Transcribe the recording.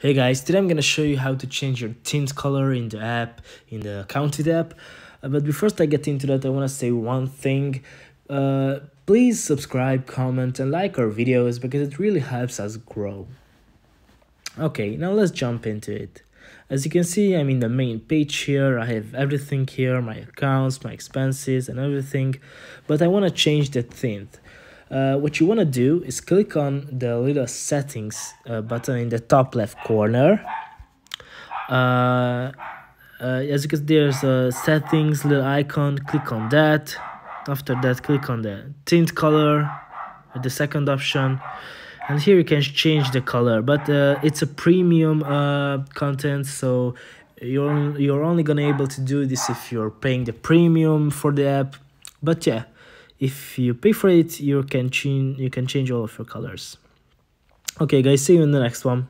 Hey guys, today I'm gonna show you how to change your tint color in the app, in the Accountit app. Uh, but before I get into that, I wanna say one thing. Uh, please subscribe, comment, and like our videos because it really helps us grow. Okay, now let's jump into it. As you can see, I'm in the main page here. I have everything here, my accounts, my expenses, and everything. But I wanna change the tint. Uh, what you want to do is click on the little settings uh, button in the top left corner. Uh, uh as you can see there's a settings little icon click on that. After that click on the tint color the second option. And here you can change the color but uh, it's a premium content so you're you're only gonna be able to do this if you're paying the premium for the app. But yeah if you pay for it you can change you can change all of your colors. Okay guys see you in the next one